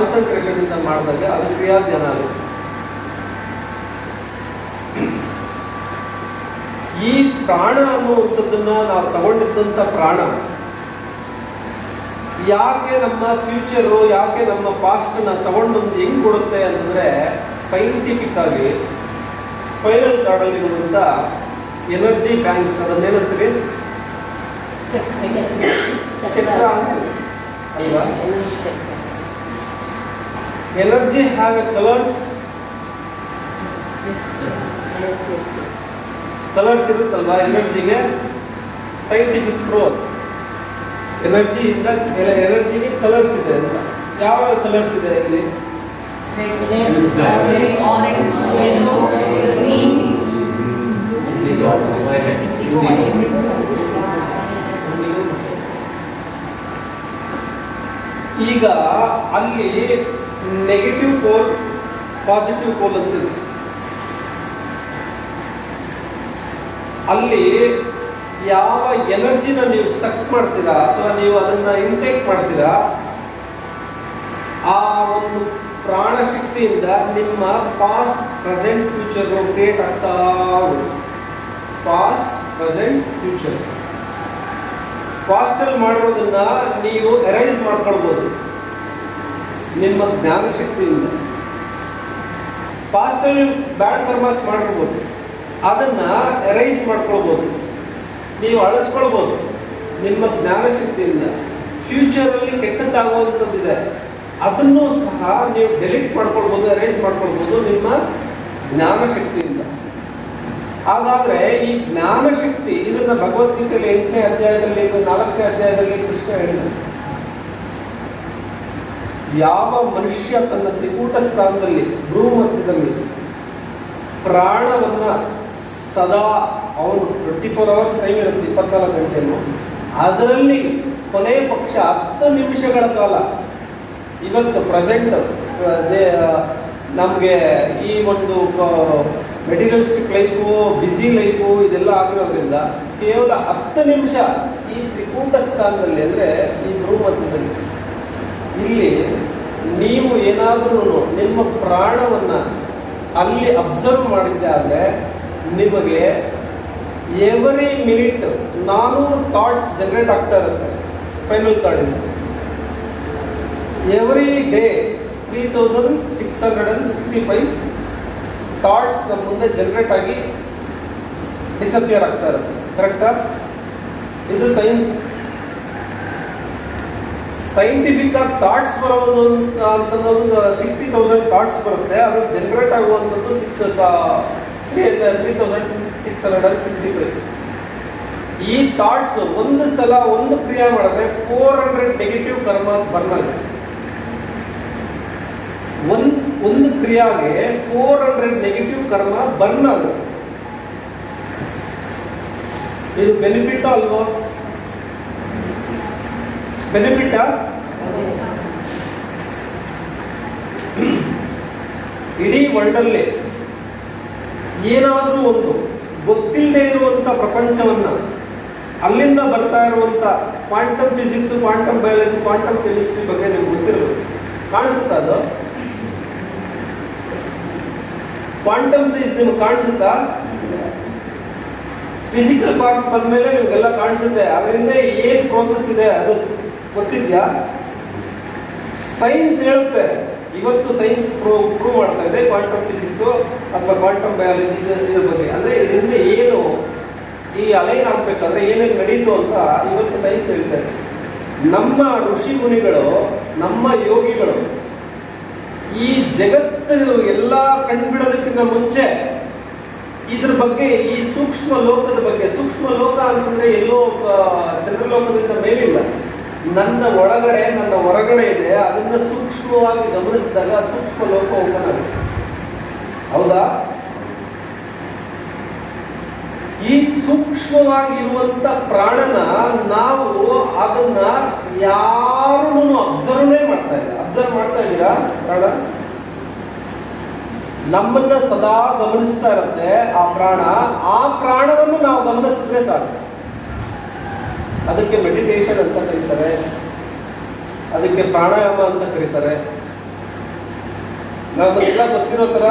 Concentration ಇಂದ ಮಾಡಿದಾಗ ಅದು ಕ್ರಿಯಾ ಧ್ಯಾನ ಆಗುತ್ತೆ ಈ ಪ್ರಾಣ ಅನ್ನುವಂಥದ್ದನ್ನ ನಾವು ತಗೊಂಡಿದ್ದಂಥ ಪ್ರಾಣ ಯಾಕೆ ನಮ್ಮ ಫ್ಯೂಚರು ಯಾಕೆ ನಮ್ಮ ಪಾಸ್ಟ್ ತಗೊಂಡು ಬಂದು ಹೆಂಗ್ ಕೊಡುತ್ತೆ ಅಂತಂದ್ರೆ ಸೈಂಟಿಫಿಕ್ ಆಗಿ ಸ್ಪೈನಲ್ ಕಾರ್ಡ್ ಇರುವಂತ ಎನರ್ಜಿ ಬ್ಯಾಂಕ್ಸ್ ಅದನ್ನೇನಂತೀವಿ ಚಕ್ರ ಅಂತೀವಿ. Energy have a colours colours ಇರುತ್ತಲ್ವಾ ಎನರ್ಜಿಗೆ? ಸೈಂಟಿಫಿಕ್ ರೋಲ್ ಎನರ್ಜಿ ಇಂದ ಎನರ್ಜಿಗೆ ಕಲರ್ಸ್ ಇದೆ ಅಂತ. ಯಾವ ಕಲರ್ಸ್ ಇದೆ ಇಲ್ಲಿ? ಈಗ ಅಲ್ಲಿ ನೆಗೆಟಿವ್ ಪೋಲ್ ಪಾಸಿಟಿವ್ ಪೋಲ್ ಅಂತಿದೆ ಅಲ್ಲಿ ಯಾವ ಎನರ್ಜಿನ ನೀವು ಸಕ್ ಮಾಡ್ತೀರಾ ಅಥವಾ ನೀವು ಅದನ್ನ ಇಂಟೇಕ್ ಮಾಡ್ತೀರಾ, ಆ ಒಂದು ಪ್ರಾಣಶಕ್ತಿಯಿಂದ ನಿಮ್ಮ ಪಾಸ್ಟ್ ಪ್ರೆಸೆಂಟ್ ಫ್ಯೂಚರ್ ಕ್ರಿಯೇಟ್ ಆಗ್ತಾ ಪಾಸ್ಟ್ ಪ್ರೆಸೆಂಟ್ ಫ್ಯೂಚರ್ ಪಾಸ್ಟಲ್ಲಿ ಮಾಡಿರೋದನ್ನ ನೀವು ಅರೇಂಜ್ ಮಾಡ್ಕೊಳ್ಬೋದು. ನಿಮ್ಮ ಜ್ಞಾನಶಕ್ತಿಯಿಂದ. ಪಾಸ್ಟಲ್ಲಿ ಬ್ಯಾಡ್ ಪರ್ಮಾಸ್ ಮಾಡ್ಕೋಬೋದು. ಅದನ್ನ ಎರೈಸ್ ಮಾಡ್ಕೊಳ್ಬೋದು. ನೀವು ಅಳಿಸ್ಕೊಳ್ಬೋದು. ನಿಮ್ಮ ಜ್ಞಾನಶಕ್ತಿಯಿಂದ. ಫ್ಯೂಚರಲ್ಲಿ ಕೆಟ್ಟದ್ದಾಗುವಂಥದ್ದಿದೆ. ಅದನ್ನು ಸಹ ನೀವು ಡೆಲಿಟ್ ಮಾಡ್ಕೊಳ್ಬೋದು ಎರೈಸ್ ಮಾಡ್ಕೊಳ್ಬೋದು ನಿಮ್ಮ ಜ್ಞಾನಶಕ್ತಿಯಿಂದ. ಹಾಗಾದ್ರೆ ಈ ಜ್ಞಾನಶಕ್ತಿ ಇದನ್ನು ಭಗವದ್ಗೀತೆಯಲ್ಲಿ ಎಂಟನೇ ಅಧ್ಯಾಯದಲ್ಲಿ, ನಾಲ್ಕನೇ ಅಧ್ಯಾಯದಲ್ಲಿ ಕೃಷ್ಣ ಹೇಳಿದ. ಯಾವ ಮನುಷ್ಯ ತನ್ನ ತ್ರಿಕೂಟ ಸ್ಥಾನದಲ್ಲಿ ಭೂಮಧ್ಯದಲ್ಲಿ ಪ್ರಾಣವನ್ನು ಸದಾ ಅವನು ಟ್ವೆಂಟಿ ಫೋರ್ ಅವರ್ಸ್ ಟೈಮ್ ಇರುತ್ತೆ, ಇಪ್ಪತ್ನಾಲ್ಕು ಗಂಟೆಯನ್ನು ಅದರಲ್ಲಿ ಕೊನೆಯ ಪಕ್ಷ ಹತ್ತು ನಿಮಿಷಗಳ ಕಾಲ. ಇವತ್ತು ಪ್ರೆಸೆಂಟ್ ನಮಗೆ ಈ ಒಂದು ಮೆಟೀರಿಯಲಿಸ್ಟಿಕ್ ಲೈಫು ಬ್ಯುಸಿ ಲೈಫು ಇದೆಲ್ಲ ಆಗಿರೋದ್ರಿಂದ ಕೇವಲ ಹತ್ತು ನಿಮಿಷ ಈ ತ್ರಿಕೂಟ ಸ್ಥಾನದಲ್ಲಿ ಅಂದರೆ ಈ ಭೂಮಧ್ಯದಲ್ಲಿ ಇಲ್ಲಿ ನೀವು ಏನಾದರೂ ನಿಮ್ಮ ಪ್ರಾಣವನ್ನು ಅಲ್ಲಿ ಅಬ್ಸರ್ವ್ ಮಾಡಿದ್ದೆ ಆದರೆ ನಿಮಗೆ ಎವರಿ ಮಿನಿಟ್ ನಾನೂರು ಥಾಟ್ಸ್ ಜನರೇಟ್ ಆಗ್ತಾ ಇರುತ್ತೆ. ಸ್ಪೈನಲ್ ಕಾರ್ಡಿಂದ every day three thousand six hundred and sixty five thoughts ನಮ್ಮ ಮುಂದೆ ಜನರೇಟ್ ಆಗಿ ಡಿಸಪಿಯರ್ ಆಗ್ತಾ ಇರುತ್ತೆ. ಕರೆಕ್ಟಾ ಇದು ಸೈನ್ಸ್ ಸೈಂಟಿಫಿಕ್ ಆಗಿ ಥಾಟ್ಸ್ ಬರೋದು ಅಂತಂದೊಂದು ಸಿಕ್ಸ್ಟಿ ತೌಸಂಡ್ ಥಾಟ್ಸ್ ಬರುತ್ತೆ. ಅದು ಜನರೇಟ್ ಆಗುವಂಥದ್ದು six three three thousand six hundred and sixty five ಈ ಥಾಟ್ಸ್ ಒಂದು ಸಲ ಒಂದು ಕ್ರಿಯೆ ಮಾಡಿದ್ರೆ four hundred negative karmas burn ಆಗುತ್ತೆ ಒಂದ್, ಒಂದು ಕ್ರಿಯಾಗೆ four hundred negative karma burn ಆಗುತ್ತೆ ಇದು ಬೆನಿಫಿಟ್ ಅಲ್ವಾ? ಬೆನಿಫಿಟಾ ಇಡೀ ವರ್ಲ್ಡಲ್ಲೇ ಏನಾದರೂ ಒಂದು ಗೊತ್ತಿಲ್ಲದೆ ಇರುವಂತ ಪ್ರಪಂಚವನ್ನ ಅಲ್ಲಿಂದ ಬರ್ತಾ ಇರುವಂತ quantum physics quantum biology quantum chemistry ಬಗ್ಗೆ ನಿಮ್ಗೆ ಗೊತ್ತಿರಬೇಕು ಕಾಣಿಸುತ್ತಾ ಅದು? ಕ್ವಾಂಟಮ್ ಸೈನ್ಸ್ ನಿಮ್ಗೆ ಕಾಣಿಸುತ್ತಾ? ಫಿಸಿಕಲ್ ಫಾರ್ಮ್ ಬಂದ್ಮೇಲೆ ನಿಮ್ಗೆಲ್ಲ ಕಾಣಿಸುತ್ತೆ. ಅದರಿಂದ ಏನ್ ಪ್ರೋಸೆಸ್ ಇದೆ ಅದು? ಗೊತ್ತಿದ್ಯಾ? ಸೈನ್ಸ್ ಹೇಳುತ್ತೆ. ಇವತ್ತು ಸೈನ್ಸ್ ಪ್ರೂವ್ ಪ್ರೂವ್ ಮಾಡ್ತಾ ಇದೆ ಕ್ವಾಂಟಮ್ ಫಿಸಿಕ್ಸ್ ಅಥವಾ ಕ್ವಾಂಟಮ್ ಬಯಾಲಜಿ ಇದ್ರ ಬಗ್ಗೆ. ಅಂದ್ರೆ ಇದರಿಂದ ಏನು ಈ ಅಲೈನ್ ಆಗ್ಬೇಕಂದ್ರೆ ಏನೇನು ನಡೀತು ಅಂತ ಇವತ್ತು ಸೈನ್ಸ್ ಹೇಳ್ತಾ ಇದೆ. ನಮ್ಮ ಋಷಿ ಮುನಿಗಳು, ನಮ್ಮ ಯೋಗಿಗಳು ಈ ಜಗತ್ತು ಎಲ್ಲ ಕಂಡುಬಿಡೋದಕ್ಕಿಂತ ಮುಂಚೆ ಇದ್ರ ಬಗ್ಗೆ, ಈ ಸೂಕ್ಷ್ಮ ಲೋಕದ ಬಗ್ಗೆ ಸೂಕ್ಷ್ಮ ಲೋಕ ಅಂತಂದ್ರೆ ಎಲ್ಲೋ ಚಂದ್ರಲೋಕದಿಂದ ಮೇಲಿಲ್ಲ. ನನ್ನ ಒಳಗಡೆ, ನನ್ನ ಹೊರಗಡೆ ಇದೆ, ಅದನ್ನು ಸೂಕ್ಷ್ಮವಾಗಿ ಗಮನಿಸಿದಾಗ ಸೂಕ್ಷ್ಮ ಲೋಕ ಓಪನ್ ಆಗುತ್ತೆ. ಹೌದಾ? ಈ ಸೂಕ್ಷ್ಮವಾಗಿರುವಂತ ಪ್ರಾಣನ ನಾವು ಅದನ್ನ ಯಾರು ಅಬ್ಸರ್ವ್ನೇ ಮಾಡ್ತಾ ಇಲ್ಲ. ಅಬ್ಸರ್ವ್ ಮಾಡ್ತಾ ಇದ್ದೀರಾ ಪ್ರಾಣ? ನಮ್ಮನ್ನ ಸದಾ ಗಮನಿಸ್ತಾ ಇರುತ್ತೆ ಆ ಪ್ರಾಣ. ಆ ಪ್ರಾಣವನ್ನು ನಾವು ಗಮನಿಸಿದ್ರೆ ಸಾಕು. ಅದಕ್ಕೆ ಮೆಡಿಟೇಷನ್ ಅಂತ ಕರೀತಾರೆ. ಅದಕ್ಕೆ ಪ್ರಾಣಾಯಾಮ ಅಂತ ಕರೀತಾರೆ. ನಮಗೆಲ್ಲ ಗೊತ್ತಿರೋ ಥರ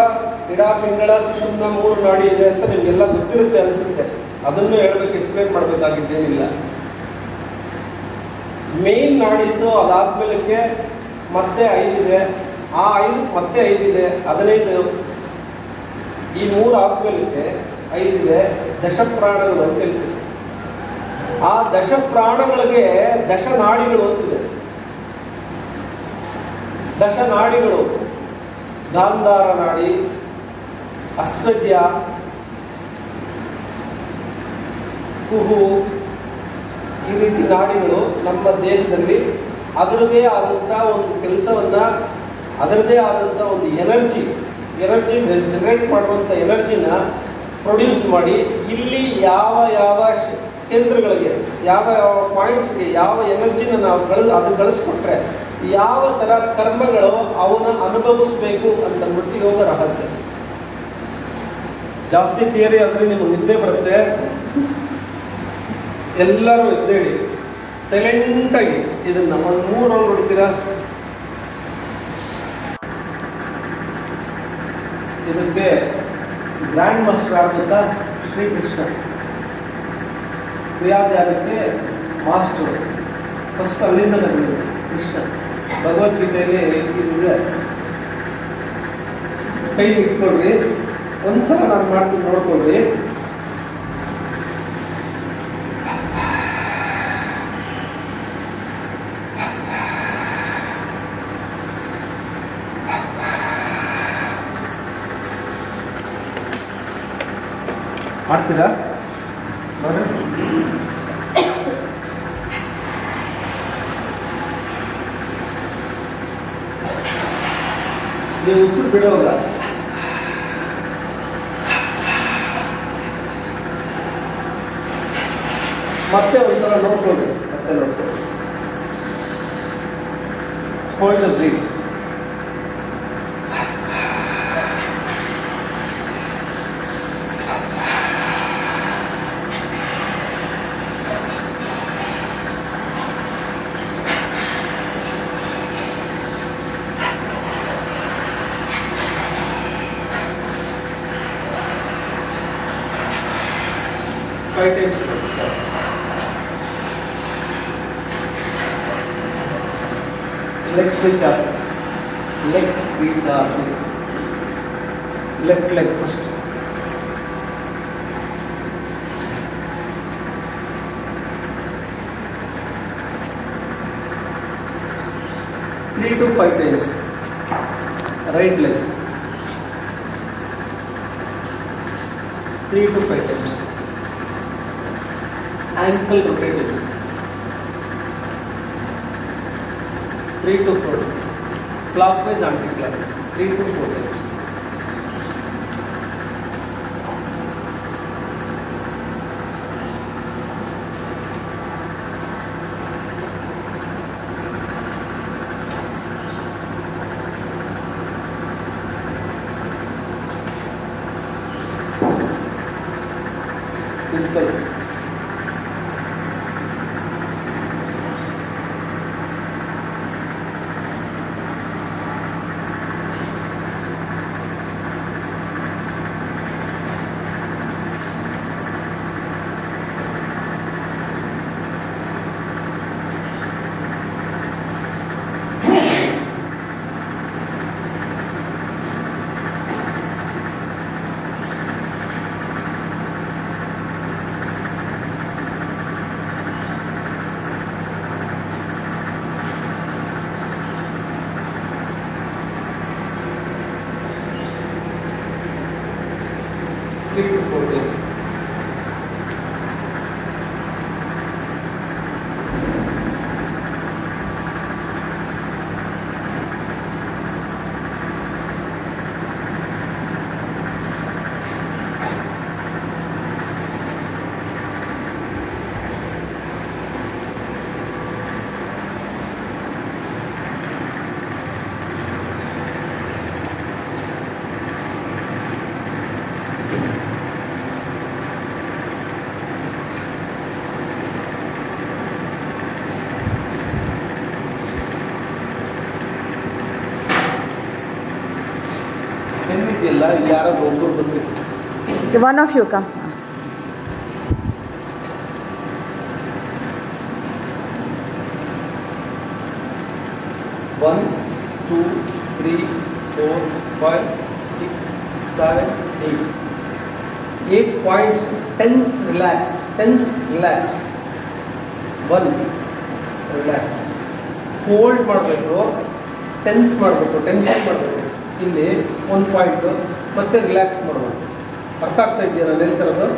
ಇಡಾ ಪಿಂಗಳ ಸುಷುಮ್ನ ಮೂರು ನಾಡಿ ಇದೆ ಅಂತ ನಿಮಗೆಲ್ಲ ಗೊತ್ತಿರುತ್ತೆ ಅನಿಸುತ್ತೆ. ಅದನ್ನು ಹೇಳ್ಬೇಕು ಎಕ್ಸ್ಪ್ಲೇನ್ ಮಾಡಬೇಕಾಗಿದ್ದೇನಿಲ್ಲ. ಮೇನ್ ನಾಡೀಸು ಅದಾದ್ಮೇಲಕ್ಕೆ ಮತ್ತೆ ಐದಿದೆ ಆ ಐದು ಮತ್ತೆ ಐದಿದೆ ಹದಿನೈದು. ಈ ಮೂರು ಆದ್ಮೇಲಕ್ಕೆ ಐದಿದೆ ದಶಪ್ರಾಣಗಳು ಅಂತ ಹೇಳ್ತೀವಿ. ಆ ದಶ ಪ್ರಾಣಿಗಳಿಗೆ ದಶ ನಾಡಿಗಳು ಅಂತಿದೆ. ದಶನಾಡಿಗಳು ಗಾಂಧಾರ ನಾಡಿ, ಅಸ್ವಜ್ಯ, ಕುಹು, ಈ ರೀತಿ ನಾಡಿಗಳು ನಮ್ಮ ದೇಹದಲ್ಲಿ ಅದರದೇ ಆದಂಥ ಒಂದು ಕೆಲಸವನ್ನ ಅದರದೇ ಆದಂಥ ಒಂದು ಎನರ್ಜಿ ಎನರ್ಜಿ ಜನರೇಟ್ ಮಾಡುವಂಥ ಎನರ್ಜಿನ ಪ್ರೊಡ್ಯೂಸ್ ಮಾಡಿ ಇಲ್ಲಿ ಯಾವ ಯಾವ ಕೇಂದ್ರಗಳಿಗೆ ಯಾವ ಯಾವ ಪಾಯಿಂಟ್ಸ್ಗೆ ಯಾವ ಎನರ್ಜಿನ ನಾವು ಕಳ ಅದು ಕಳಿಸ್ಕೊಟ್ರೆ ಯಾವ ಥರ ಕರ್ಮಗಳು ಅವನ್ನ ಅನುಭವಿಸ್ಬೇಕು ಅಂತ ಹೋಗೋ ರಹಸ್ಯ. ಜಾಸ್ತಿ ಥಿಯರಿ ಆದರೆ ನಿಮಗೆ ನಿದ್ದೆ ಬರುತ್ತೆ. ಎಲ್ಲರೂ ಎದ್ದೇಳಿ ಸೈಲೆಂಟಾಗಿ ಇದನ್ನು ಒಂದು ಮೂರು ರೌಂಡ್ ಹೊಡಿತೀರಾ? ಇದಕ್ಕೆ ಗ್ರ್ಯಾಂಡ್ ಮಾಸ್ಟರ್ ಆಗುತ್ತಾ ಶ್ರೀಕೃಷ್ಣ. ಕ್ರಿಯಾಧ್ಯಾನಕ್ಕೆ ಮಾಸ್ಟರ್. ಫಸ್ಟ್ ಅಲ್ಲಿಂದ ನಮಗೆ ಕೃಷ್ಣ. ಭಗವದ್ಗೀತೆಯಲ್ಲಿ ಇದೆ ಕೈ ಇಟ್ಕೊಳ್ರಿ ಒಂದ್ಸಲ ನಾನು ಮಾಡ್ತೀನಿ ನೋಡ್ಕೊಳ್ರಿ ಮಾಡ್ತೀರಾ? ಮತ್ತೆ ಒಂದ್ಸಲ ನೋಡ್ಕೊಳ್ಳಿ ಮತ್ತೆ ನೋಡ್ಕೊಳ್ಳಿ hold the breath leg switch up, leg switch up, left leg first. Three to five times, right leg. Three to five times. Ankle rotated. 3 to 4 clockwise anticlockwise 3 to 4 times ಇಲ್ಲ ಇಲ್ಲಿ ಯಾರಾದ್ರೂ ಒಬ್ಬರು ಬಂದ್ರಿ One of you come. One two three four five six seven eight eight points tense relax tense relax one relax hold ಮಾಡಬೇಕು tense ಮಾಡಬೇಕು tension ಮಾಡಬೇಕು. ಇಲ್ಲಿ ಒಂದು ಪಾಯಿಂಟು ಮತ್ತೆ ರಿಲ್ಯಾಕ್ಸ್ ಮಾಡಬೇಕು ಅರ್ಥ ಆಗ್ತಾ ಇದೆಯಾ ನಾನು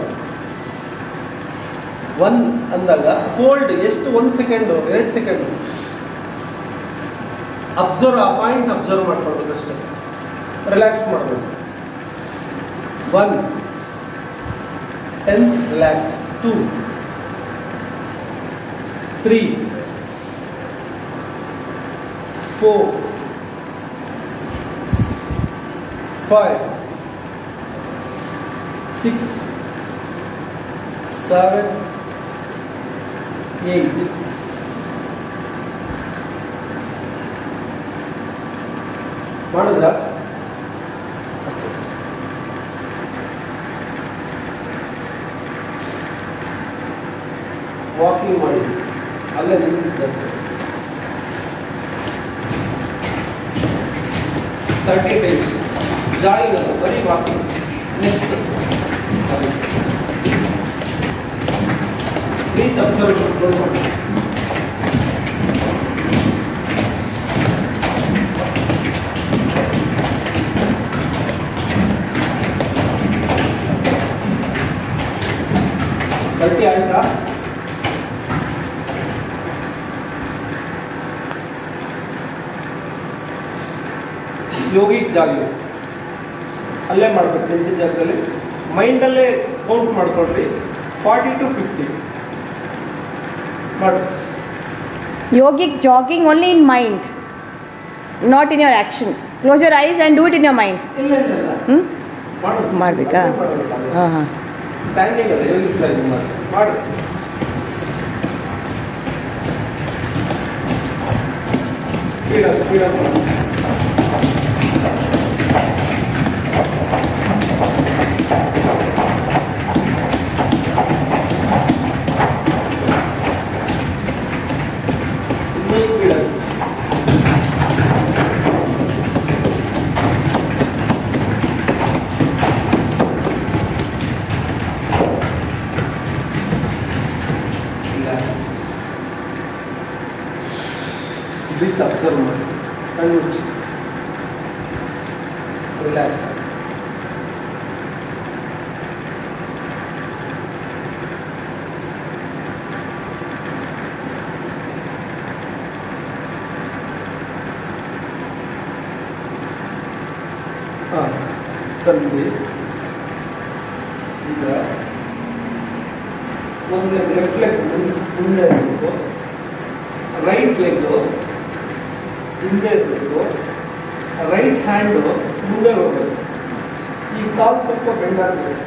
ಒನ್ ಅಂದಾಗ ಹೋಲ್ಡ್ ಎಷ್ಟು? ಒನ್ ಸೆಕೆಂಡು ಎರಡು ಸೆಕೆಂಡು ಅಬ್ಸರ್ವ್ ಆ ಪಾಯಿಂಟ್ ಅಬ್ಸರ್ವ್ ಮಾಡ್ಕೊಳ್ಬೇಕು ಅಷ್ಟೇ. ರಿಲ್ಯಾಕ್ಸ್ ಮಾಡಬೇಕು. One tense relax two three four five six seven eight ಮಾಡಿದ್ರ ಅಷ್ಟೇ ಸರ್ ವಾಕಿಂಗ್ ಮಾಡಿ ಅಲ್ಲೇ ನಿಂತಿದ್ದಂತೆ ತರ್ಟಿ ಟೈಮ್ಸ್ ಜಾಯಿನ್ ಅಲ್ಲ ಬರೀ walking next please observe control ಮಾಡಿ ತರ್ಟಿ ಆಯ್ತಾ ಯೋಗಿಕ್ ಜಾಗಿ ಅಲ್ಲೇ ಮಾಡ್ಬೇಕು ನಿಂತಿದ್ದ ಜಾಗದಲ್ಲಿ ಮೈಂಡಲ್ಲೇ ಕೌಂಟ್ ಮಾಡ್ಕೊಳ್ರಿ ಫಾರ್ಟಿ ಟು ಫಿಫ್ಟಿ ಮಾಡಿ Yogic jogging only in mind, not in your action. Close your eyes and do it in your mind. ಇಲ್ಲ ಇಲ್ಲ ಇಲ್ಲ Hmm? ಮಾಡು ಮಾಡ್ಬೇಕಾ? ಹಾಂ ಹಾಂ ಸ್ಟ್ಯಾಂಡಿಂಗ್ ಅಲ್ಲ ಯೋಗಿಕ್ ಜಾಗಿಂಗ್ ಮಾಡಿ ಮಾಡಿ ಸ್ಪೀಡ್ ಅಪ್ ಸ್ಪೀಡ್ ಅಪ್ ಇನ್ನೂ ಕಣ್ಣು ಮುಚ್ಚಿ ರಿಲ್ಯಾಕ್ಸ್ ಹಾಂ ತಂದು ಈಗ ಒಂದು ಲೆಫ್ಟ್ ಲೆಗ್ ಮುಂದೆ ಇರಬೇಕು ರೈಟ್ ಲೆಗ್ಗು ಹಿಂದೆ ಇರಬೇಕು. ರೈಟ್ ಹ್ಯಾಂಡು ಮುಂದೆ ಹೋಗಬೇಕು. ಈ ಕಾಲು ಸ್ವಲ್ಪ ಬೆಂಡಾಗಬೇಕು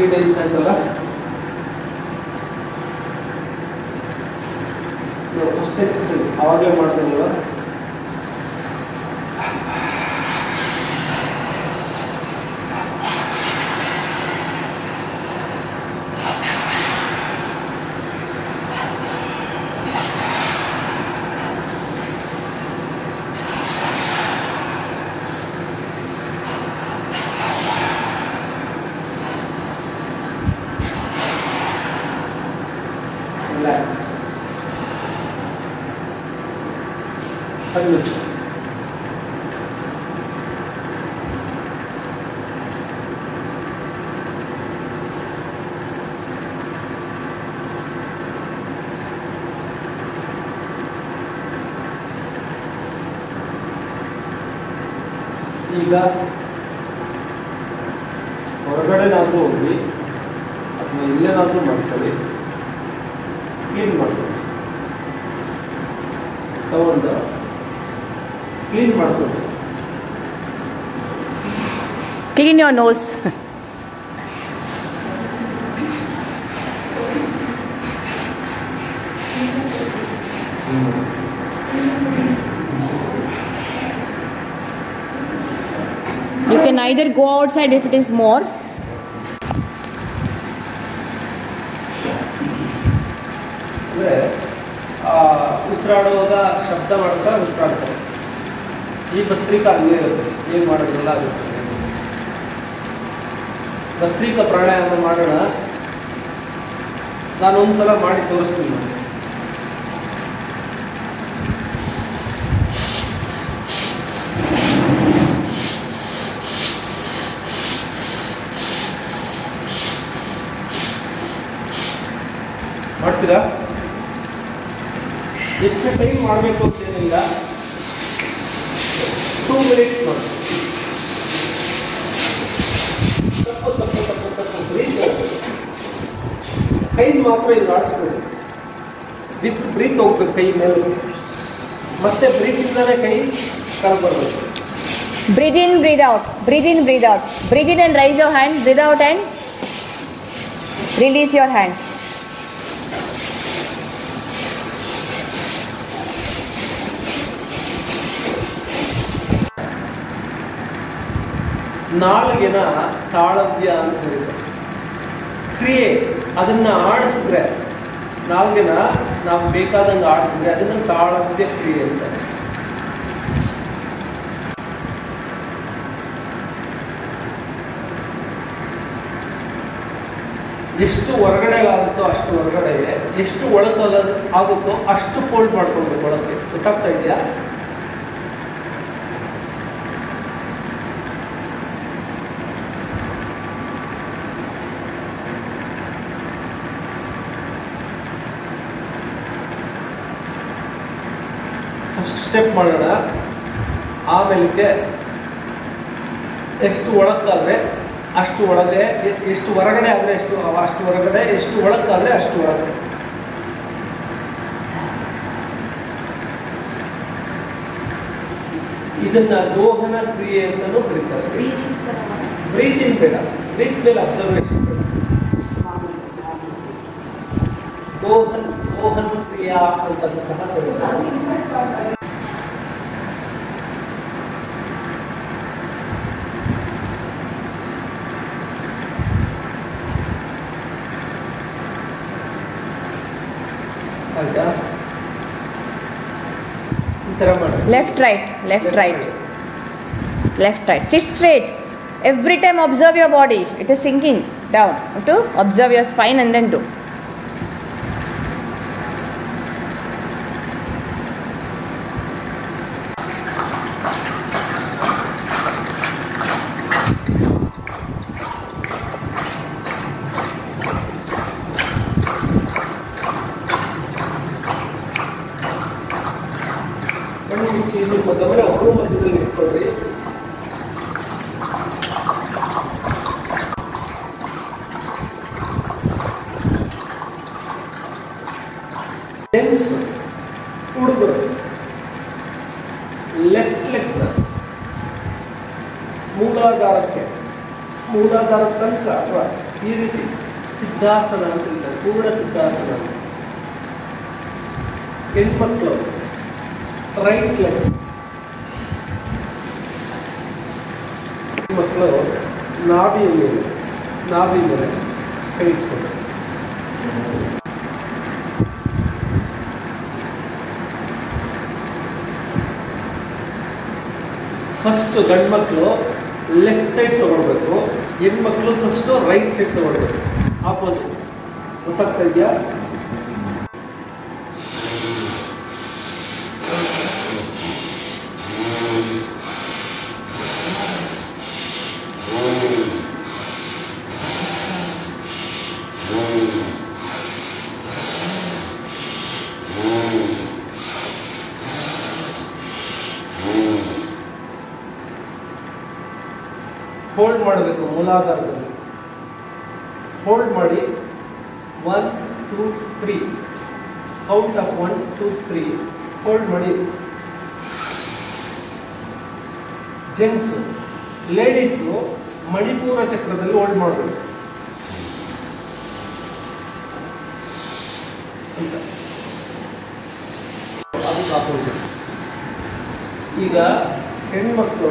ಹೀಗೆ ತ್ರೀ ಟೈಮ್ಸ್ ಆಯ್ತಲ್ಲ ಈಗ ಹೊರಗಡೆನಾದರೂ ಹೋಗಿ ಅಥವಾ ಇಲ್ಲೇನಾದರೂ ಮಾಡ್ಕೊಳ್ಳಿ ಕ್ಲೀನ್ ಮಾಡ್ಕೊಳ್ಳಿ ತಗೊಂಡು ಕ್ಲೀನ್ ಮಾಡ್ಕೊಳ್ಳಿ Clean your nose. go outside if it is more. ಉಸಿರಾಡುವಾಗ ಶಬ್ದ ಮಾಡ್ತಾ ಉಸಿರಾಡ್ತಾರೆ. ಈ ಭಸ್ತ್ರಿಕಾ ಅಲ್ಲೇ ಇರುತ್ತೆ. ಏನು ಮಾಡೋದಿಲ್ಲ ಆಗುತ್ತೆ. ಭಸ್ತ್ರಿಕಾ ಪ್ರಾಣಾಯಾಮ ಮಾಡೋಣ. ನಾನು ಒಂದ್ಸಲ ಮಾಡಿ ತೋರಿಸ್ತೀನಿ. ಮಾಡ್ತೀರಾ ಎಷ್ಟು ಟೈಮ್ ಮಾಡಬೇಕು ಅಂತೇನಿಲ್ಲ ಟೂ ಮಿನಿಟ್ಸ್ ಮಾಡಿ ತಪ್ಪು ತಪ್ಪು ತಪ್ಪು ತಪ್ಪು ಬ್ರೀತ್ ಕೈ ಮಾತ್ರ ಹಿಂಗೆ ಆಡಿಸ್ಬೇಡಿ ವಿತ್ ಬ್ರೀತ್ ಹೋಗ್ಬೇಕು ಕೈ ಮೇಲೆ ಮತ್ತೆ ಬ್ರೀತಿಂದಲೇ ಕೈ ಕೆಳಗೆ Breathe in, breathe out. Breathe in, breathe out. Breathe in and raise your hand. Breathe out and release your hand. ನಾಲ್ಗೆನ ತಾಳವ್ಯ ಅಂತ ಹೇಳ್ತಾರೆ ಕ್ರಿಯೆ, ಅದನ್ನ ಆಡಿಸಿದ್ರೆ, ನಾಲ್ಗೆನ ನಾವು ಬೇಕಾದಂಗೆ ಆಡಿಸಿದ್ರೆ ಅದನ್ನ ತಾಳವ್ಯ ಕ್ರಿಯೆ ಅಂತ. ಎಷ್ಟು ಹೊರಗಡೆ ಆಗುತ್ತೋ ಅಷ್ಟು ಹೊರಗಡೆ, ಎಷ್ಟು ಒಳಗೆ ಆಗುತ್ತೋ ಅಷ್ಟು ಫೋಲ್ಡ್ ಮಾಡ್ಕೊಳ್ಬೇಕು ಒಳಗೆ ಗೊತ್ತಾಗ್ತಾ ಇದೆಯಾ ಫಸ್ಟ್ ಸ್ಟೆಪ್ ಮಾಡೋಣ. ಆಮೇಲೆ ಎಷ್ಟು ಒಳಕ್ಕಾದರೆ ಅಷ್ಟು ಒಳಗೆ ಎಷ್ಟು ಹೊರಗಡೆ ಆದರೆ ಎಷ್ಟು ಅಷ್ಟು ಹೊರಗಡೆ ಎಷ್ಟು ಒಳಕ್ಕಾದರೆ ಅಷ್ಟು ಒಳಗಡೆ. ಇದನ್ನ ದೋಹನ ಕ್ರಿಯೆ ಅಂತಲೂ ಕರೀತಾರೆ. ಬ್ರೀತಿಂಗ್ ಬೇಡ. ಬ್ರೀತ್ ಮೇಲೆ ಅಬ್ಸರ್ವೇಷನ್ ಬೇಡ. ದೋಹನ್ ದೋಹನ್ ಕ್ರಿಯಾ ಅಂತ ಸಹ Left, right. Left, right. Left, right. Sit straight. Every time observe your body. It is sinking down. To observe your spine and then do. ಗಮನ ಅವರು ಮಧ್ಯದಲ್ಲಿ ಇಟ್ಕೊಳ್ರಿ ಜೆಂಟ್ಸ್ ಹುಡುಗರು ಲೆಫ್ಟ್ ಲೆಗ್ ಮೂಲಾಧಾರಕ್ಕೆ ಮೂಲಾಧಾರ ತನಕ ಅಥವಾ ಈ ರೀತಿ ಸಿದ್ಧಾಸನ ಅಂತ ಹೇಳ್ತಾರೆ ಪೂರ್ಣ ಸಿದ್ಧಾಸನ ಹೆಣ್ಮಕ್ಳು ರೈಟ್ ಲೆಗ್ ಮಕ್ಕಳು ನಾಭಿ ಮೇಲೆ ನಾಭಿ ಮೇಲೆ ಕೈ ಇಟ್ಕೊಂಡು ಫಸ್ಟ್ ಗಂಡು ಮಕ್ಕಳು ಲೆಫ್ಟ್ ಸೈಡ್ ತೊಗೊಳ್ಬೇಕು ಹೆಣ್ಮಕ್ಳು ಫಸ್ಟು ರೈಟ್ ಸೈಡ್ ತೊಗೊಳ್ಬೇಕು. ಆಪೋಸಿಟ್ ಗೊತ್ತಾಗ್ತಾ ಇದೆಯಾ? ಮಾಡಬೇಕು ಮೂಲಾಧಾರದಲ್ಲಿ. ಹೋಲ್ಡ್ ಮಾಡಿ one two three count of one two three hold ಮಾಡಿ. ಜೆಂಟ್ಸ್ ಲೇಡೀಸು ಮಣಿಪುರ ಚಕ್ರದಲ್ಲಿ ಹೋಲ್ಡ್ ಮಾಡಬೇಕು. ಈಗ ಹೆಣ್ಮಕ್ಳು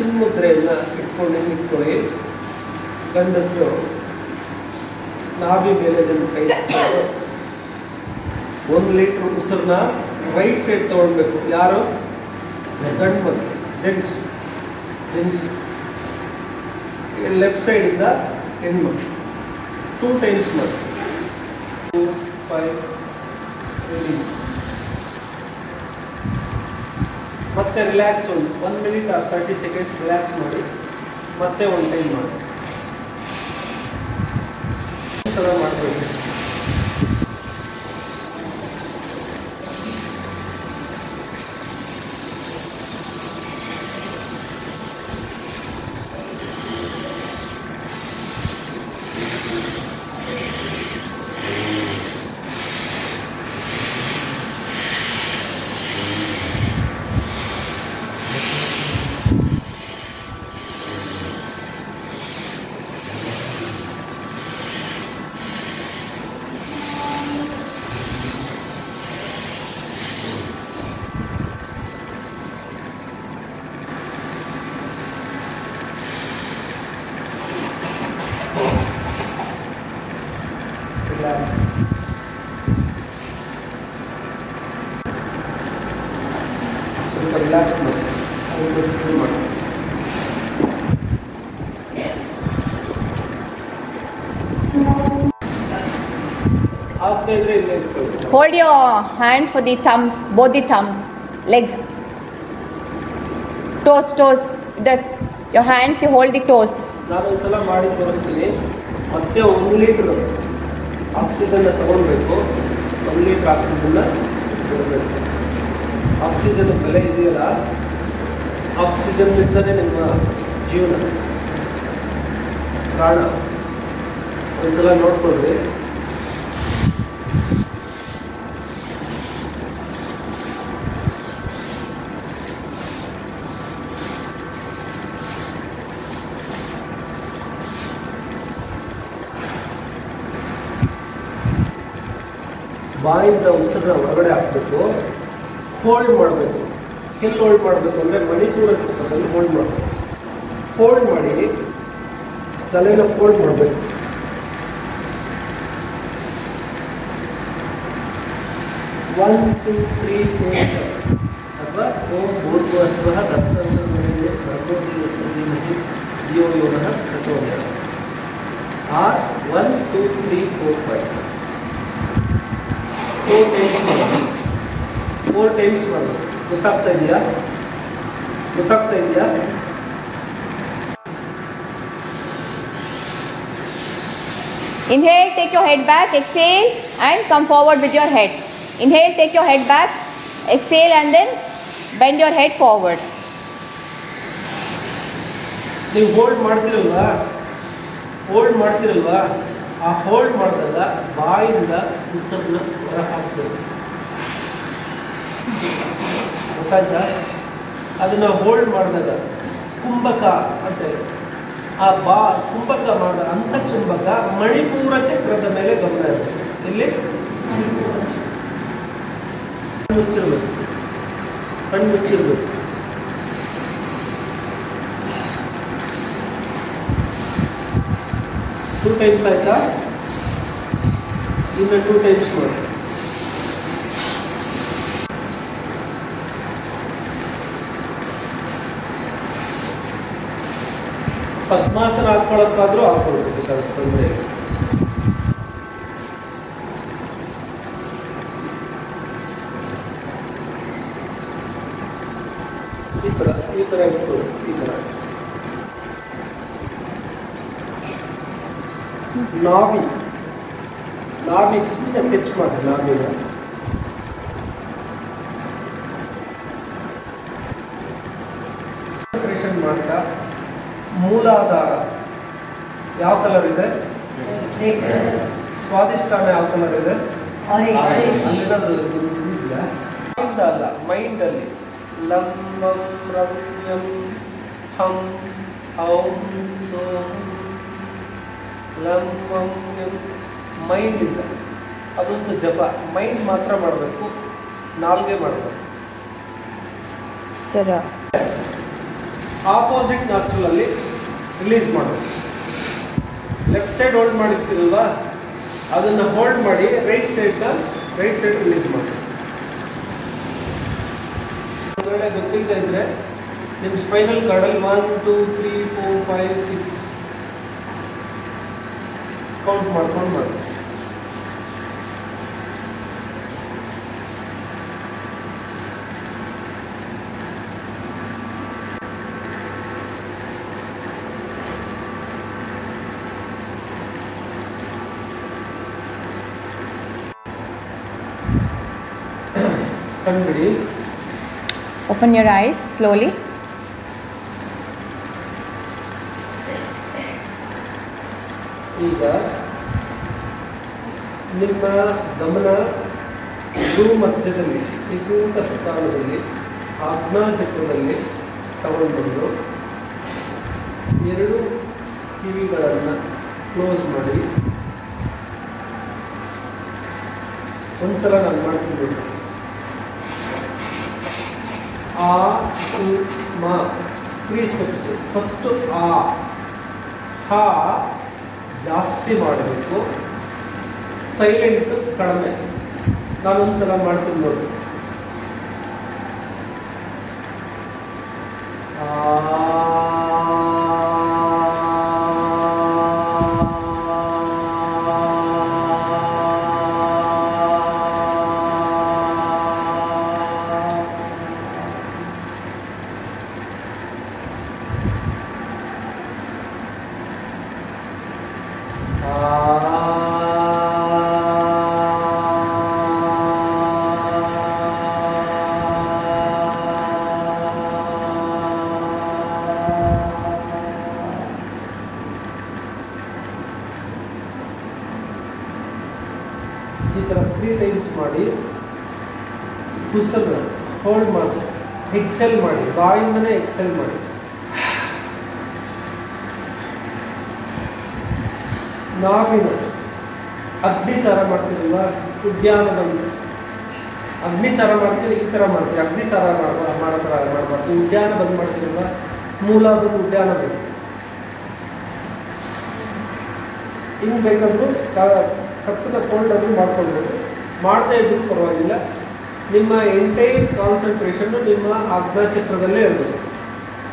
ಚಿನ್ಮುದ್ರೆಯನ್ನ ಇಟ್ಕೊಂಡು ಹಿಂಗೆ ಇಟ್ಕೊಳ್ಳಿ ಗಂಡಸರು ನಾಭಿ ಮೇಲೆ ಇದನ್ನು ಕೈ ಇಟ್ಕೊಂಡು ಒಂದು ಲೀಟ್ರ್ ಉಸಿರನ್ನ ರೈಟ್ ಸೈಡ್ ತಗೊಳ್ಬೇಕು ಯಾರು ಗಂಡು ಮಕ್ಕಳು ಜೆಂಟ್ಸ್ ಜೆಂಟ್ಸ್ ಲೆಫ್ಟ್ ಸೈಡಿಂದ ಹೆಣ್ಮಕ್ಳು ಟೂ ಟೈಮ್ಸ್ ಮಾಡಿ ಟೂ ಫೈವ್ ರಿಲೀಸ್ ಮತ್ತೆ ರಿಲ್ಯಾಕ್ಸ್ ಒಂದು one minute or thirty seconds relax ಮಾಡಿ, ಮತ್ತೆ ಒಂದು ಟೈಮ್ ಮಾಡಿ. ಮಾಡಬೇಕು. Hold your hands for the thumb, both the thumb, leg. Toes, toes. The, your hands, you hold the toes. ನಾನು ಒಂದ್ಸಲ ಮಾಡಿ ತೋರಿಸ್ತೀನಿ ಮತ್ತೆ ಒಂದು ಲೀಟ್ರ್ ಆಕ್ಸಿಜನ್ನ ತಗೊಳ್ಬೇಕು ಒಂದು ಲೀಟ್ರ್ ಆಕ್ಸಿಜನ್ನ ಬಿಡಬೇಕು ಆಕ್ಸಿಜನ್ ಬೆಲೆ ಇದೆಯಲ್ಲ ಆಕ್ಸಿಜನ್ ಇದ್ದರೆ ನಿಮ್ಮ ಜೀವನ ಪ್ರಾಣ ಒಂದ್ಸಲ ನೋಡ್ಕೊಳ್ರಿ ಬಾಯಿಂದ ಉಸಿರನ್ನ ಹೊರಗಡೆ ಹಾಕಬೇಕು ಹೋಲ್ಡ್ ಮಾಡಬೇಕು. ಎಲ್ಲಿ ಹೋಲ್ಡ್ ಮಾಡಬೇಕು ಅಂದರೆ ಮಣಿಪೂರ ಚಕ್ರದಲ್ಲಿ ಹೋಲ್ಡ್ ಮಾಡಬೇಕು. ಹೋಲ್ಡ್ ಮಾಡಿ ತಲೆನ ಫೋಲ್ಡ್ ಮಾಡಬೇಕು. ಒನ್ ಟೂ ತ್ರೀ ಫೋರ್ ಅಥವಾ ಓಂ ಭೂರ್ಭುವಸ್ವಃ ತತ್ಸಂಗಮೇ ಭರ್ಗೋದಿ ಸಂಧಿಮಹಿ ಧಿಯೋ ಯೋಗಃ ಪ್ರಚೋದಯ or one two three four five four times ಮಾಡೋದು ಫೋರ್ ಟೈಮ್ಸ್ ಮಾಡೋದು ಗೊತ್ತಾಗ್ತಾ ಇದೆಯಾ ಗೊತ್ತಾಗ್ತಾ ಇದೆಯಾ Inhale, take your head back, exhale, and come forward with your head. Inhale, take your head back, exhale, and then bend your head forward. ನೀವು hold ಮಾಡ್ತಿರಲ್ವಾ hold ಮಾಡ್ತಿರಲ್ವಾ ಆ ಹೋಲ್ಡ್ ಮಾಡಿದಾಗ ಬಾಯಿಂದ ಉಸಿರನ್ನ ಹೊರ ಹಾಕ್ಬೇಕು ಗೊತ್ತಾಯ್ತಾ? ಅದನ್ನ ಹೋಲ್ಡ್ ಮಾಡಿದಾಗ ಕುಂಭಕ ಅಂತ ಹೇಳಿ ಆ ಬಾ ಕುಂಭಕ ಮಾಡ ಅಂತ ಚುಂಬಕ ಮಣಿಪೂರ ಚಕ್ರದ ಮೇಲೆ ಗಮನ ಇದೆ ಇಲ್ಲಿ ಕಣ್ಣು ಮುಚ್ಚಿರ್ಬೇಕು. ಕಣ್ಣು ಮುಚ್ಚಿರ್ಬೇಕು. ಟೂ ಟೈಮ್ಸ್ ಆಯ್ತಾ? ಇನ್ನು ಟೂ ಟೈಮ್ಸ್ ಮಾಡಿ ಪದ್ಮಾಸನ ಹಾಕೊಳ್ಳೋಕ್ಕಾದ್ರೂ ಹಾಕೊಳ್ಬೇಕು ತೊಂದರೆ ಇಲ್ಲ. ಈ ಥರ ಈ ಥರ ಇಟ್ಕೊಳ್ಳಿ ಈ ಥರ ನಾಭಿ ನಾಭಿ ಸುಮ್ಮನೆ ಟಚ್ ಮಾಡಿ ಕಾನ್ಸಂಟ್ರೇಷನ್ ಮಾಡ್ತಾ ಮೂಲಾಧಾರ ಯಾವ ಕಲರ್ ಇದೆ. ಸ್ವಾದಿಷ್ಟಾನ ಯಾವ ಕಲರ್ ಇದೆ ಅಲ್ಲ ಮೈಂಡ್ ಅಲ್ಲಿ. ಲಂ ರಮ್ಯಂ ಹಂ ಔಂ ಸೋಂ ಲಂ ಮೈಂಡ್ ಇಲ್ಲ. ಅದೊಂದು ಜಪ. ಮೈಂಡ್ ಮಾತ್ರ ಮಾಡಬೇಕು ನಾಲ್ಗೆ ಮಾಡಬೇಕು. ಸರ. ಆಪೋಸಿಟ್ ನಾಸ್ಟ್ರಲಲ್ಲಿ ರಿಲೀಸ್ ಮಾಡಬೇಕು. ಲೆಫ್ಟ್ ಸೈಡ್ ಹೋಲ್ಡ್ ಮಾಡಿರ್ತೀರಲ್ವಾ? ಅದನ್ನು ಹೋಲ್ಡ್ ಮಾಡಿ ರೈಟ್ ಸೈಡ್ನ ರೈಟ್ ಸೈಡ್ ರಿಲೀಸ್ ಮಾಡಿ ಒಂದು ವೇಳೆ ಗೊತ್ತಿಲ್ಲದೆ ಇದ್ರೆ ನಿಮ್ಮ ಸ್ಪೈನಲ್ ಕಾರ್ಡಲ್ಲಿ one two three four five six count mark one Open your eyes slowly. ನಿಮ್ಮ ಗಮನ ಭೂಮಧ್ಯದಲ್ಲಿ ಮಧ್ಯದಲ್ಲಿ, ತ್ರಿಕೂಟ ಸ್ಥಾನದಲ್ಲಿ ಆಜ್ಞಾಚಕ್ರದಲ್ಲಿ ತಗೊಂಡ್ಬಂದು ಎರಡು ಕಿವಿಗಳನ್ನು ಕ್ಲೋಸ್ ಮಾಡಿ. ಒಂದ್ಸಲ ನಾನು ಮಾಡ್ತೀನಿ. ಆ ಮ ತ್ರೀ ಸ್ಟೆಪ್ಸ್ ಫಸ್ಟು ಆ, ಹಾ, ಜಾಸ್ತಿ ಮಾಡಬೇಕು. ಸೈಲೆಂಟ್ ಕಡಿಮೆ. ನಾನೊಂದ್ಸಲ ಮಾಡ್ತೀನಿ ನೋಡಿ. ಬಾಯಿಂದನೇ ಎಕ್ಸೆಲ್ ಮಾಡಿ ನಾವಿನ ಅಗ್ನಿಸಾರ ಮಾಡ್ತೀರಲ್ವಾ ಉದ್ಯಾನ ಬಂದು ಅಗ್ನಿಸಾರ ಮಾಡ್ತೀವಿ, ಈ ಥರ ಮಾಡ್ತೀವಿ. ಅಗ್ನಿಸಾರ ಮಾಡೋ ಥರ ಮಾಡಬಾರ್ದು. ಉದ್ಯಾನ ಬಂದು ಮಾಡ್ತೀರಲ್ವಾ ಮೂಲ ಬಂದು ಉದ್ಯಾನ ಬೇಕು ಹಿಂಗೆ ಬೇಕಾದರೂ ಕತ್ತದ ಫೋಲ್ಡ್ ಆದರೂ ಮಾಡ್ಕೊಳ್ಬೋದು. ಮಾಡದೇ ಇದ್ರೂ ಪರವಾಗಿಲ್ಲ. ನಿಮ್ಮ ಎಂಟೈರ್ ಕಾನ್ಸಂಟ್ರೇಷನ್ನು ನಿಮ್ಮ ಆಜ್ಞಾ ಚಕ್ರದಲ್ಲೇ ಇರಬೇಕು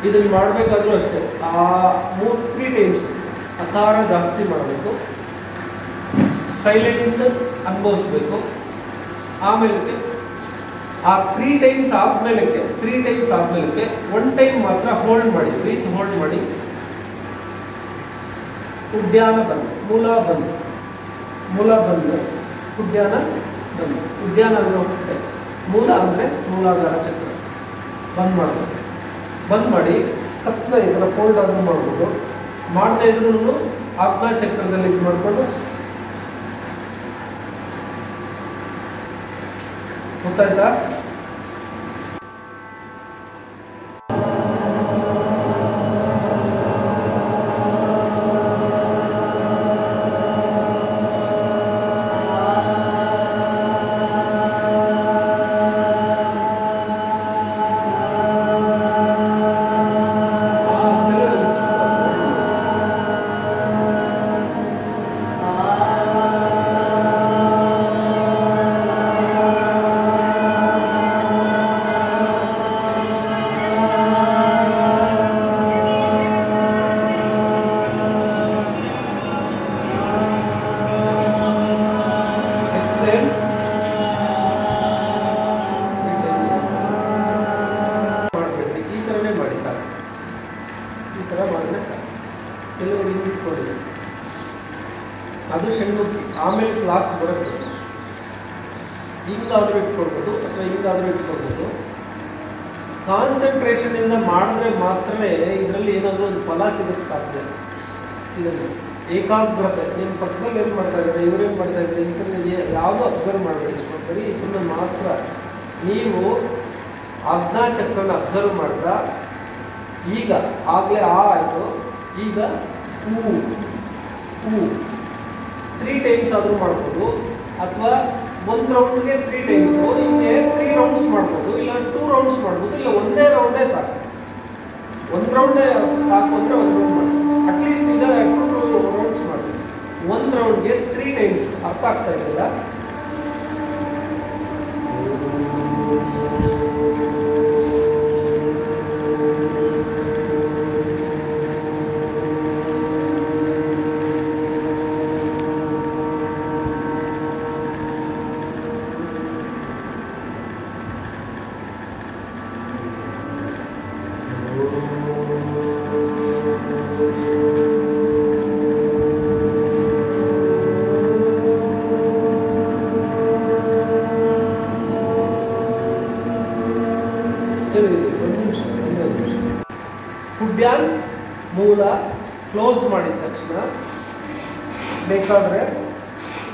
ಇದನ್ನು ಮಾಡಬೇಕಾದ್ರೂ ಅಷ್ಟೇ, ಆ ಮೂರು ತ್ರೀ ಟೈಮ್ಸ್ ಅಕಾರ ಜಾಸ್ತಿ ಮಾಡಬೇಕು. ಸೈಲೆಂಟ್ ಅನುಭವಿಸ್ಬೇಕು. ಆಮೇಲೆ ಆ ತ್ರೀ ಟೈಮ್ಸ್ ಆದ್ಮೇಲೆ ತ್ರೀ ಟೈಮ್ಸ್ ಆದ್ಮೇಲೆ ಒನ್ ಟೈಮ್ ಮಾತ್ರ ಹೋಲ್ಡ್ ಮಾಡಿ ಬ್ರೀತ್ ಹೋಲ್ಡ್ ಮಾಡಿ. ಉದ್ಯಾನ ಬಂದು, ಮೂಲ ಬಂದು ಮೂಲ ಬಂದು, ಉದ್ಯಾನ ಬಂದು. ಉದ್ಯಾನ ಅಂದರೆ ಮೂಲ ಅಂದರೆ ಮೂಲಾಧಾರ ಚಕ್ರ. ಬಂದ್ ಮಾಡಬೇಕು. ಬಂದ್ ಮಾಡಿ ಹತ್ತಿರ ಈ ಥರ ಫೋಲ್ಡ್ ಆದರೂ ಮಾಡ್ಬೋದು. ಮಾಡ್ತಾ ಇದ್ರೂ ಆತ್ಮ ಚಕ್ರದಲ್ಲಿ ಇದು ಮಾಡಿಕೊಂಡು ಗೊತ್ತಾಯ್ತಾ? ಹಿಂಗಾದರೂ ಇಟ್ಕೊಳ್ಬೋದು. ಅಥವಾ ಹಿಂಗಾದರೂ ಇಟ್ಕೊಳ್ಬೋದು ಕಾನ್ಸಂಟ್ರೇಷನ್ ಇಂದ ಮಾಡಿದ್ರೆ ಮಾತ್ರವೇ ಇದರಲ್ಲಿ ಏನಾದರೂ ಒಂದು ಫಲ ಸಿಗಕ್ಕೆ ಸಾಧ್ಯ. ಇದನ್ನು ಏಕಾಗ್ರತೆ. ನಿಮ್ಮ ಪಕ್ಕದಲ್ಲಿ ಏನು ಮಾಡ್ತಾ ಇದ್ದಾರೆ? ಇವ್ರೇನು ಮಾಡ್ತಾ ಇದ್ದಾರೆ? ಇದರಲ್ಲಿ ಯಾವುದೂ ಅಬ್ಸರ್ವ್ ಮಾಡಬೇಕು ಇದನ್ನು ಮಾತ್ರ ನೀವು ಅಗ್ನಾಚಕ್ರನ ಅಬ್ಸರ್ವ್ ಮಾಡ್ತಾ ಈಗ ಆಗಲೇ ಆ ಆಯಿತು. ಈಗ ಹೂ ಹೂ ತ್ರೀ ಟೈಮ್ಸ್ ಆದರೂ ಮಾಡ್ಬೋದು. ಅಥವಾ ಒಂದು ರೌಂಡ್ಗೆ ತ್ರೀ ಟೈಮ್ಸ್ ನಿಮಗೆ ತ್ರೀ ರೌಂಡ್ಸ್ ಮಾಡ್ಬೋದು, ಇಲ್ಲ ಟೂ ರೌಂಡ್ಸ್ ಮಾಡ್ಬೋದು, ಇಲ್ಲ ಒಂದೇ ರೌಂಡೇ ಸಾಕು. ಒಂದು ರೌಂಡೇ ಸಾಕು ಅಂದರೆ ಒಂದು ರೌಂಡ್ ಮಾಡಿ ಅಟ್ಲೀಸ್ಟ್ ಈಗ ಟೂ ರೌಂಡ್ಸ್ ಮಾಡ್ಬೋದು. ಒಂದು ರೌಂಡ್ಗೆ ತ್ರೀ ಟೈಮ್ಸ್ ಅರ್ಥ ಆಗ್ತಾ ಇದೆಯಲ್ಲ?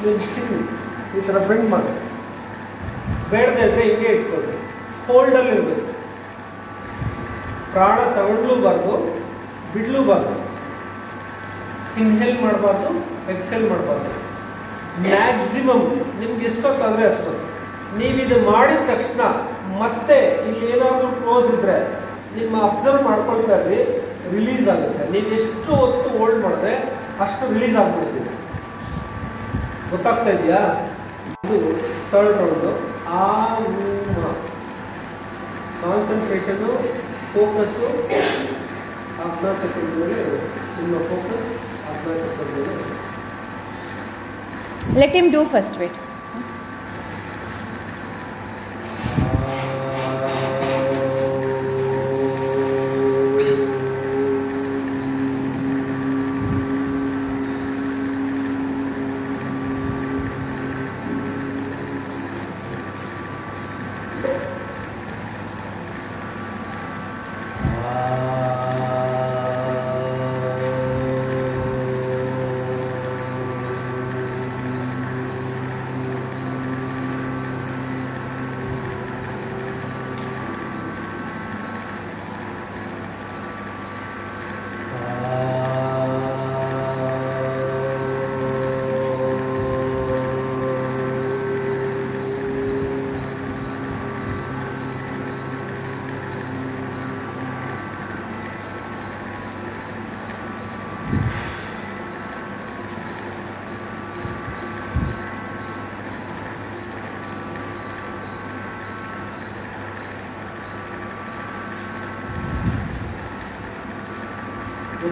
ನಿಮ್ಮ ಚಿನ್ನ ಈ ಥರ ಬೆಂಡ್ ಮಾಡಿ. ಬೇಡದೆ ಇದ್ರೆ ಹಿಂಗೆ ಹೋಲ್ಡಲ್ಲಿ ಇರಬೇಕು. ಪ್ರಾಣ ತಗೊಳ್ಲೂಬಾರ್ದು ಬಿಡ್ಲೂಬಾರ್ದು. ಇನ್ಹೇಲ್ ಮಾಡಬಾರ್ದು ಎಕ್ಸೆಲ್ ಮಾಡಬಾರ್ದು. ಮ್ಯಾಕ್ಸಿಮಮ್ ನಿಮ್ಗೆ ಎಷ್ಟೊತ್ತಾದರೆ ಅಷ್ಟೊತ್ತು ನೀವಿದು ಮಾಡಿದ ತಕ್ಷಣ ಮತ್ತೆ ಇಲ್ಲಿ ಏನಾದರೂ ಕ್ಲೋಸ್ ಇದ್ದರೆ ನಿಮ್ಮ ಅಬ್ಸರ್ವ್ ಮಾಡ್ಕೊಳ್ತಾ ಇರಲಿ ರಿಲೀಸ್ ಆಗುತ್ತೆ. ನೀವು ಎಷ್ಟು ಹೊತ್ತು ಹೋಲ್ಡ್ ಮಾಡಿದ್ರೆ ಅಷ್ಟು ರಿಲೀಸ್ ಆಗ್ಬಿಡ್ತೀವಿ ಗೊತ್ತಾಗ್ತಾ ಇದೆಯಾ? ಇದು ಥರ್ಡ್ ರೌಂಡು ಆ ಕಾನ್ಸಂಟ್ರೇಷನು ಫೋಕಸ್ಸು ಅರ್ಧ ಚಕ್ರದ ಮೇಲೆ. ನಿಮ್ಮ ಫೋಕಸ್ ಅರ್ಧ ಚಕ್ರದ ಮೇಲೆ. Let him do first do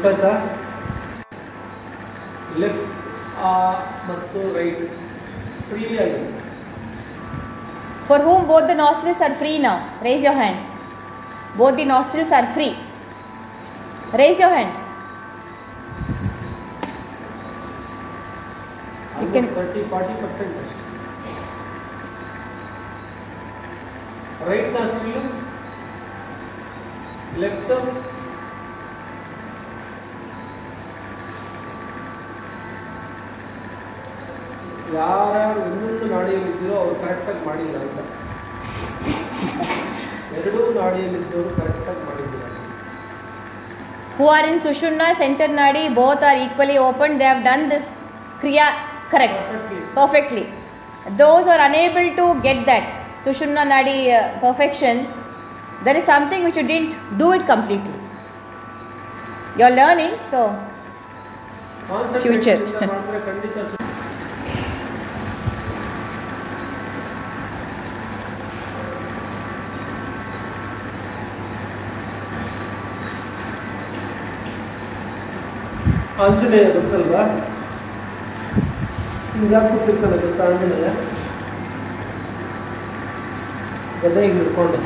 enter the left uh, ಮತ್ತು right freely ಆಗಿ for whom both the nostrils are free now raise your hand both the nostrils are free raise your hand you can 30 40% Who are in Sushumna, center nadi, both are equally open. They have done this kriya correct, Perfectly. perfectly. Those who are unable to get that Sushumna nadi uh, perfection, there is something which you didn't do it completely. You are learning, so Future. Anjaneya ಗೊತ್ತಲ್ವಾ? ಹಿಂಗಾಗಿ ಕೂತಿರ್ತಾನೆ ಗೊತ್ತಾ ಆಂಜನೇಯ? ಗದೆ ಹಿಂಗೆ ಹಿಡ್ಕೊಂಡು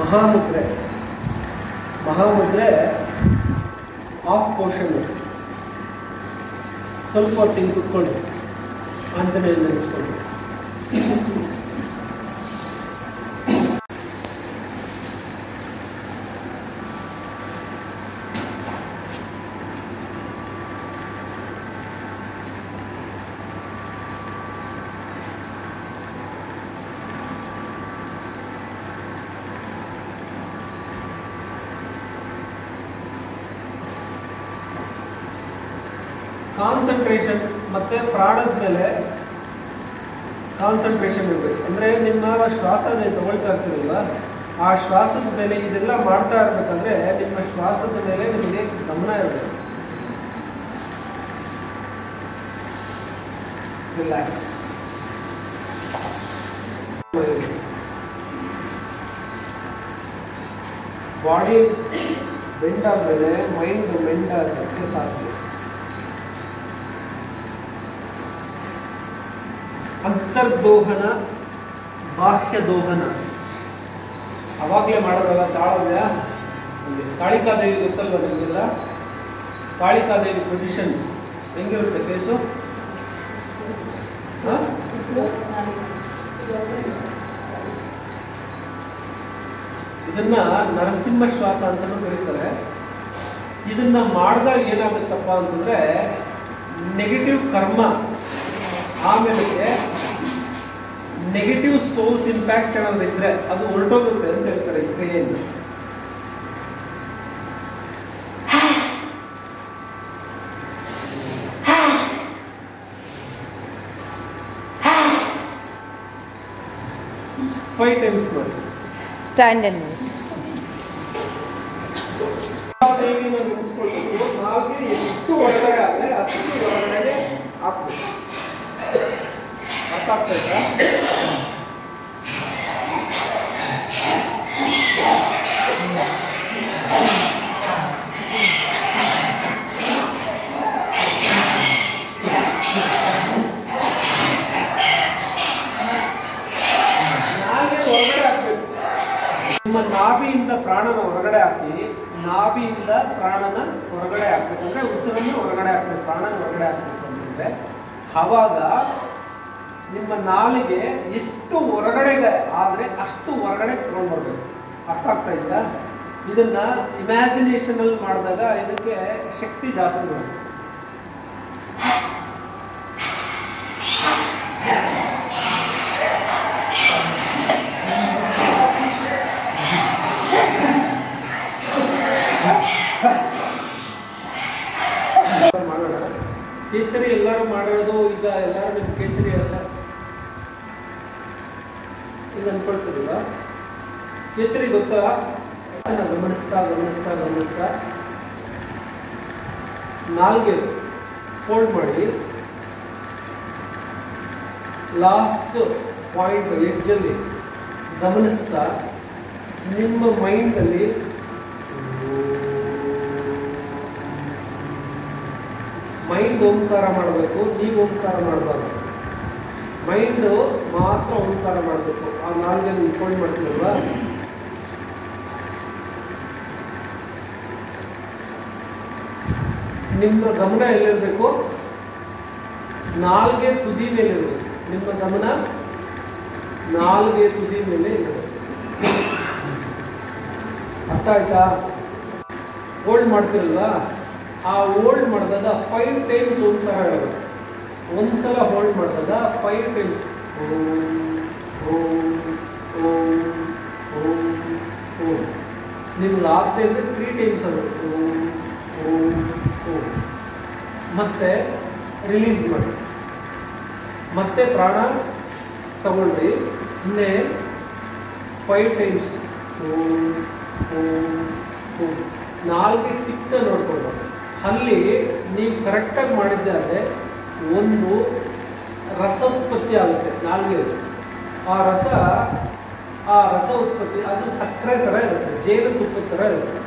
ಮಹಾಮುದ್ರೆ. ಮಹಾಮುದ್ರೆ of portion ಸ್ವಲ್ಪ ಹೊತ್ತು ಹಿಂಗೆ ಕುತ್ಕೊಳ್ಳಿ ಆಂಜನೇಯ ನೆನೆಸ್ಕೊಳ್ಳಿ ಕಾನ್ಸಂಟ್ರೇಷನ್ ಮತ್ತೆ ಪ್ರಾಣದ ಮೇಲೆ ಕಾನ್ಸಂಟ್ರೇಷನ್ ಇರಬೇಕು. ಅಂದರೆ ನಿಮ್ಮ ಶ್ವಾಸ ನೀವು ತಗೊಳ್ತಾ ಇರ್ತೀರಲ್ವ? ಆ ಶ್ವಾಸದ ಮೇಲೆ ಇದೆಲ್ಲ ಮಾಡ್ತಾ ಇರ್ಬೇಕಂದ್ರೆ ನಿಮ್ಮ ಶ್ವಾಸದ ಮೇಲೆ ನಿಮಗೆ ಗಮನ ಇರಬೇಕು. ರಿಲ್ಯಾಕ್ಸ್ ಬಾಡಿ ಬೆಂಡ್ ಆದಮೇಲೆ ಮೈಂಡ್ ಬೆಂಡ್ ಆಗೋಕ್ಕೆ ಸಾಧ್ಯ ಅಂತರ್ದೋಹನ ಬಾಹ್ಯ ದೋಹನ ಅವಾಗಲೇ ಮಾಡೋದಲ್ಲ ತಾಳವ್ಯ? ಕಾಳಿಕಾದೇವಿ ಗೊತ್ತಲ್ವ ನಿಮಗೆಲ್ಲ? ಕಾಳಿಕಾದೇವಿ ಪೊಸಿಷನ್ ಹೆಂಗಿರುತ್ತೆ ಫೇಸು ಇದನ್ನ ನರಸಿಂಹ ಶ್ವಾಸ ಅಂತಲೂ ಕರೀತಾರೆ. ಇದನ್ನ ಮಾಡಿದಾಗ ಏನಾಗುತ್ತಪ್ಪ ಅಂತಂದ್ರೆ ನೆಗೆಟಿವ್ ಕರ್ಮ. ಆಮೇಲೆ ನೆಗೆಟಿವ್ ಸೋಲ್ಸ್ ಇಂಪ್ಯಾಕ್ಟ್ ಏನಾದ್ರು ಅದು ಹೊರಟೋಗುತ್ತೆ ಅಂತ ಹೇಳ್ತಾರೆ ಈ ಕ್ರಿಯೆಯಿಂದ ಫೈವ್ ಟೈಮ್ಸ್ ಮಾಡಿ ಸ್ಟ್ಯಾಂಡ್ and move. ದೇವಿನ ನೆನೆಸ್ಕೊಳ್ಬೇಕು ನಾಲ್ಗೆ ಎಷ್ಟು ಒಳಗಡೆ ಆದರೆ ಅಷ್ಟು ಒಳಗಡೆ ಹಾಕ್ಬೇಕು ಅರ್ಥ ಆಗ್ತೈತಾ ನಾಲ್ಗೆ ಹೊರಗಡೆ ಹಾಕ್ಬೇಕು ನಿಮ್ಮ ನಾಭಿಯಿಂದ ಪ್ರಾಣನ ಹೊರಗಡೆ ಹಾಕಿ ನಾಭಿಯಿಂದ ಪ್ರಾಣನ ಹೊರಗಡೆ ಹಾಕ್ಬೇಕಂದ್ರೆ ಉಸಿರನ್ನು ಹೊರಗಡೆ ಹಾಕ್ಬೇಕು ಪ್ರಾಣನ ಹೊರಗಡೆ ಹಾಕ್ಬೇಕು ಅಂತಂದ್ರೆ ಅವಾಗ ನಿಮ್ಮ ನಾಲಿಗೆ ಎಷ್ಟು ಹೊರಗಡೆಗೆ ಆದರೆ ಅಷ್ಟು ಹೊರಗಡೆ ತಗೊಂಡು ಬರ್ಬೇಕು ಅರ್ಥ ಆಗ್ತಾ ಇಲ್ಲ ಇದನ್ನು ಇಮ್ಯಾಜಿನೇಷನಲ್ಲಿ ಮಾಡಿದಾಗ ಇದಕ್ಕೆ ಶಕ್ತಿ ಜಾಸ್ತಿ ಬರುತ್ತೆ ಮಾಡೋಣ ಕೇಚರಿ ಎಲ್ಲರೂ ಮಾಡಿರೋದು ಈಗ ಎಲ್ಲರೂ ನಿಮ್ಮ ಕೇಚರಿ ಎಲ್ಲ ಈಗ ಅನ್ಕೊಳ್ತಿರಲ್ವ ಕೇಚರಿ ಗೊತ್ತಾ ಗಮನಿಸ್ತಾ ಗಮನಿಸ್ತಾ ಗಮನಿಸ್ತಾ. ನಾಲ್ಗೆ ಫೋಲ್ಡ್ ಮಾಡಿ. ಲಾಸ್ಟ್ ಪಾಯಿಂಟ್ ಎಡ್ಜಲ್ಲಿ ಗಮನಿಸ್ತಾ. ನಿಮ್ಮ ಮೈಂಡಲ್ಲಿ ಮೈಂಡ್ ಓಂಕಾರ ಮಾಡಬೇಕು, ನೀವು ಓಂಕಾರ ಮಾಡಬಾರ್ದು. ಮೈಂಡ್ ಮಾತ್ರ ಓಂಕಾರ ಮಾಡಬೇಕು. ಆ ನಾಲ್ಗೆ ಫೋಲ್ಡ್ ಮಾಡ್ತೀವಲ್ವಾ ನಿಮ್ಮ ಗಮನ ಎಲ್ಲಿರಬೇಕು? ನಾಲ್ಗೆ ತುದಿ ಮೇಲೆ ಇರಬೇಕು. ನಿಮ್ಮ ಗಮನ ನಾಲ್ಗೆ ತುದಿ ಮೇಲೆ ಇರಬೇಕು. ಅರ್ಥ ಆಯ್ತಾ? ಹೋಲ್ಡ್ ಮಾಡ್ತಿರಲ್ವಾ ಆ ಹೋಲ್ಡ್ ಮಾಡಿದಾಗ ಫೈವ್ ಟೈಮ್ಸ್ ಓಂಕಾರ ಹೇಳಬೇಕು ಒಂದ್ಸಲ ಹೋಲ್ಡ್ ಮಾಡಿದಾಗ ಫೈವ್ ಟೈಮ್ಸ್ ಓಂ ಓಂ ಓಂ ಓಂ ನಿಮ್ಗೆ ಆಗದೆ ಇದ್ರೆ ತ್ರೀ ಟೈಮ್ಸ್ ಅದು ಓಂ ಓಂ ಮತ್ತೆ ರಿಲೀಸ್ ಮಾಡಿ. ಮತ್ತೆ ಪ್ರಾಣ ತಗೊಳ್ಳಿ ಇನ್ನೇ ಫೈವ್ ಟೈಮ್ಸ್ ನಾಲ್ಕು ತಿಕ್ಕ ನೋಡ್ಕೊಳ್ಬೇಕು ಅಲ್ಲಿ ನೀವು ಕರೆಕ್ಟಾಗಿ ಮಾಡಿದ್ದಾದರೆ ಒಂದು ರಸ ಉತ್ಪತ್ತಿ ಆಗುತ್ತೆ, ನಾಲ್ಗೆ. ಆ ರಸ ಆ ರಸ ಉತ್ಪತ್ತಿ ಅದು ಸಕ್ಕರೆ ಥರ ಇರುತ್ತೆ ಜೇನು ತುಪ್ಪದ ಥರ ಇರುತ್ತೆ.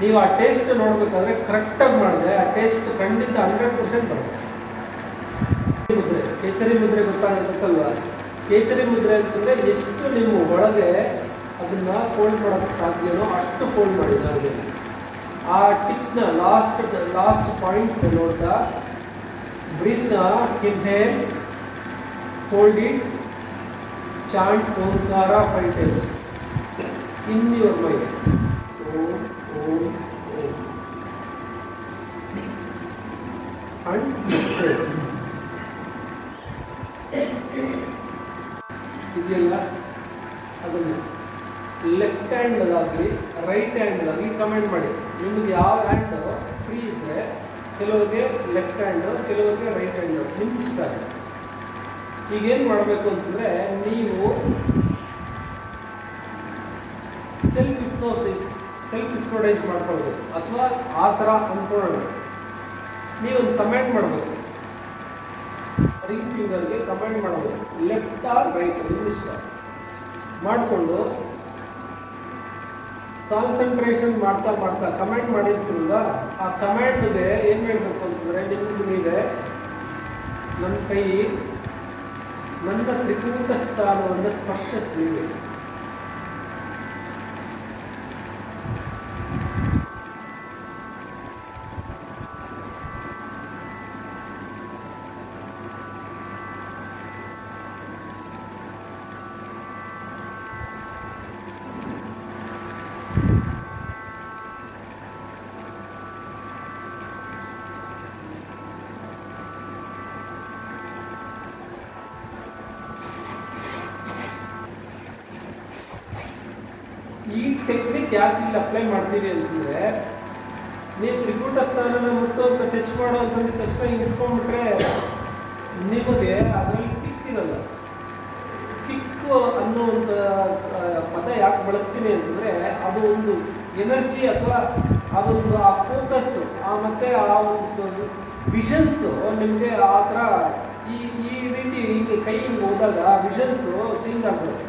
ನೀವು ಆ ಟೇಸ್ಟ್ ನೋಡಬೇಕಾದ್ರೆ ಕರೆಕ್ಟಾಗಿ ಮಾಡಿದ್ರೆ ಆ ಟೇಸ್ಟ್ ಖಂಡಿತ ಹಂಡ್ರೆಡ್ ಪರ್ಸೆಂಟ್ ಬರುತ್ತೆ. ಮುದ್ರೆ, ಕೇಚರಿ ಮುದ್ರೆ ಗೊತ್ತಾಗುತ್ತಲ್ವ ಕೇಚರಿ ಮುದ್ರೆ ಅಂತಂದ್ರೆ ಎಷ್ಟು ನೀವು ಒಳಗೆ ಅದನ್ನ ಫೋಲ್ಡ್ ಮಾಡೋಕ್ಕೆ ಸಾಧ್ಯನೋ ಅಷ್ಟು ಫೋಲ್ಡ್ ಮಾಡಿ ನನಗೆ ಆ ಟಿಪ್ನ ಲಾಸ್ಟ್ ಲಾಸ್ಟ್ ಪಾಯಿಂಟ್ ನೋಡ್ತಾ ಬ್ರೀತ್ನ inhale hold it chant Omkara five times in your mind and ಇದೆಲ್ಲ ಅದನ್ನು ಲೆಫ್ಟ್ ಹ್ಯಾಂಡಲ್ಲಾಗಲಿ ರೈಟ್ ಹ್ಯಾಂಡಲ್ಲಾಗಲಿ ಕಮೆಂಟ್ ಮಾಡಿ. ನಿಮಗೆ ಯಾವ ಹ್ಯಾಂಡ್ ಫ್ರೀ ಇದ್ದರೆ ಕೆಲವರಿಗೆ ಲೆಫ್ಟ್ ಹ್ಯಾಂಡ್ ಕೆಲವರಿಗೆ ರೈಟ್ ಹ್ಯಾಂಡು ನಿಮ್ಗೆ ಇಷ್ಟ ಈಗೇನು ಮಾಡಬೇಕು ಅಂತಂದರೆ, ನೀವು ಸೆಲ್ಫ್ ಹಿಪ್ನೋಸಿಸ್ ಸೆಲ್ಫ್ ಹಿಪ್ನೋಟೈಸ್ ಮಾಡ್ಕೊಳ್ಬೇಕು ಅಥವಾ ಆ ಥರ ಅಂದ್ಕೊಳ್ಳೋಣ ನೀವೊಂದು ಕಮೆಂಟ್ ಮಾಡ್ಬೋದು. ರಿಂಗ್ ಫಿಂಗರ್ಗೆ ಕಮೆಂಟ್ ಮಾಡ್ಬೋದು ಲೆಫ್ಟ್ ಆರ್ ರೈಟ್ ಇಷ್ಟ. ಮಾಡಿಕೊಂಡು ಕಾನ್ಸಂಟ್ರೇಷನ್ ಮಾಡ್ತಾ ಮಾಡ್ತಾ ಕಮೆಂಟ್ ಮಾಡಿದ್ರಿಂದ ಆ ಕಮೆಂಟ್ಗೆ ಏನು ಹೇಳ್ಬೇಕು ಅಂತಂದರೆ ನಿಮ್ಗೆ ನೀವೇ ನನ್ನ ಕೈ, ನನ್ನ ತ್ರಿಕೂಟ ಸ್ಥಾನವನ್ನು ಸ್ಪರ್ಶಿಸ್ತೀವಿ ಈ ಟೆಕ್ನಿಕ್ ಯಾಕೆ ಇಲ್ಲಿ ಅಪ್ಲೈ ಮಾಡ್ತೀರಿ ಅಂತಂದ್ರೆ, ನೀವು ತ್ರಿಕೂಟ ಸ್ಥಾನನ ಅಂತ ಟಚ್ ಮಾಡೋ ಅಂತಂದ ತಕ್ಷಣ ಹಿಂಗೆ ಇಟ್ಕೊಂಡ್ಬಿಟ್ರೆ ನಿಮಗೆ ಅದರಲ್ಲಿ ಕಿಕ್ ಇರಲ್ಲ. ಕಿಕ್ ಅನ್ನುವಂಥ ಪದ ಯಾಕೆ ಬಳಸ್ತೀನಿ ಅಂತಂದ್ರೆ, ಅದು ಒಂದು ಎನರ್ಜಿ ಅಥವಾ ಅದೊಂದು ಆ ಫೋಕಸ್ ಆ ಮತ್ತೆ ಆ ಒಂದು ವಿಷನ್ಸು ನಿಮಗೆ ಆ ಥರ ಈ ಈ ರೀತಿ ಹಿಂಗೆ ಕೈ ಹೋದಾಗ ವಿಷನ್ಸು ಚೇಂಜ್ ಆಗ್ಬಿಡುತ್ತೆ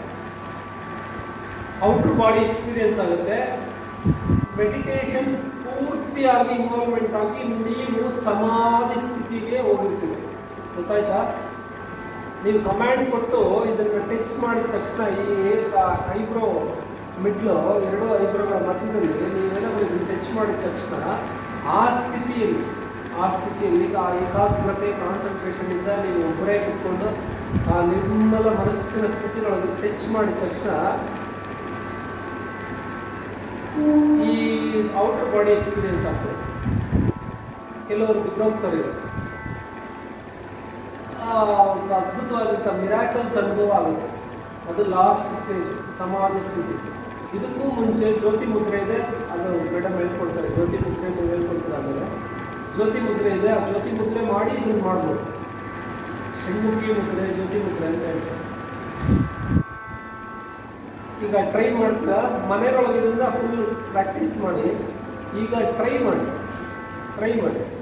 ಔಟರ್ ಬಾಡಿ ಎಕ್ಸ್ಪೀರಿಯನ್ಸ್ ಆಗುತ್ತೆ. ಮೆಡಿಟೇಷನ್ ಪೂರ್ತಿಯಾಗಿ ಇನ್ವಾಲ್ವ್ಮೆಂಟ್ ಆಗಿ ನೀವು ಸಮಾಧಿ ಸ್ಥಿತಿಗೆ ಹೋಗಿರ್ತೀವಿ ಗೊತ್ತಾಯ್ತಾ? ನೀವು ಕಮ್ಯಾಂಡ್ ಕೊಟ್ಟು ಇದನ್ನು ಟಚ್ ಮಾಡಿದ ತಕ್ಷಣ ಈ ಐಬ್ರೋ ಮಿಡ್ಲು ಎರಡು ಐಬ್ರೋಗಳ ಮಧ್ಯದಲ್ಲಿ ನೀವೇನಾದರೂ ಇದನ್ನು ಟಚ್ ಮಾಡಿದ ತಕ್ಷಣ ಆ ಸ್ಥಿತಿಯಲ್ಲಿ ಆ ಸ್ಥಿತಿಯಲ್ಲಿ ಆ ಏಕಾಗ್ರತೆ ಕಾನ್ಸಂಟ್ರೇಷನ್ ಇಂದ ನೀವು ಒಬ್ಬರೇ ಕುತ್ಕೊಂಡು ಆ ನಿರ್ಮಲ ಮನಸ್ಸಿನ ಸ್ಥಿತಿಗಳನ್ನು ಟಚ್ ಮಾಡಿದ ತಕ್ಷಣ ಈ ಔಟರ್ ಬಾಡಿ ಎಕ್ಸ್ಪೀರಿಯನ್ಸ್ ಆಗ್ತದೆ. ಕೆಲವರು ಬಿದ್ದೋಗ್ತಾರೆ ಒಂದು ಅದ್ಭುತವಾದಂಥ ಮಿರಾಕಲ್ಸ್ ಅನುಭವ ಆಗುತ್ತೆ. ಅದು ಲಾಸ್ಟ್ ಸ್ಟೇಜ್ ಸಮಾಧಿ ಸ್ಥಿತಿ. ಇದಕ್ಕೂ ಮುಂಚೆ ಜ್ಯೋತಿ ಮುದ್ರೆ ಇದೆ, ಅದು ಮೇಡಮ್ ಹೇಳ್ಕೊಡ್ತಾರೆ. ಜ್ಯೋತಿ ಮುದ್ರೆ ನೀವು ಹೇಳ್ಕೊಡ್ತಾರೆ ಆಮೇಲೆ. ಜ್ಯೋತಿ ಮುದ್ರೆ ಇದೆ, ಆ ಜ್ಯೋತಿ ಮುದ್ರೆ ಮಾಡಿ ಇದನ್ನು ಮಾಡ್ಬೋದು. ಷಣ್ಮುಖಿ ಮುದ್ರೆ ಜ್ಯೋತಿ ಮುದ್ರೆ ಅಂತ ಹೇಳ್ತಾರೆ. ಈಗ ಟ್ರೈ ಮಾಡ್ತಾ ಮನೆಯೊಳಗಿಂದ ಫುಲ್ ಪ್ರಾಕ್ಟೀಸ್ ಮಾಡಿ ಈಗ ಟ್ರೈ ಮಾಡಿ ಟ್ರೈ ಮಾಡಿ.